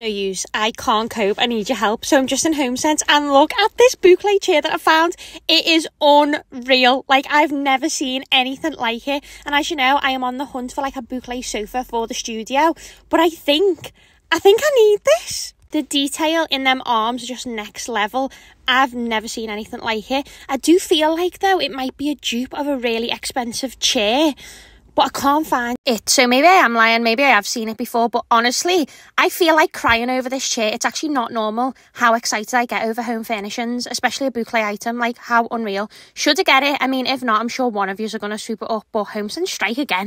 No use. I can't cope. I need your help. So I'm just in Homesense and look at this boucle chair that I found. It is unreal. Like I've never seen anything like it. And as you know, I am on the hunt for like a boucle sofa for the studio. But I think, I think I need this. The detail in them arms are just next level. I've never seen anything like it. I do feel like though it might be a dupe of a really expensive chair but I can't find it. So maybe I am lying, maybe I have seen it before, but honestly, I feel like crying over this chair. It's actually not normal how excited I get over home furnishings, especially a boucle item. Like, how unreal. Should I get it? I mean, if not, I'm sure one of you are going to swoop it up, but Homesense strike again.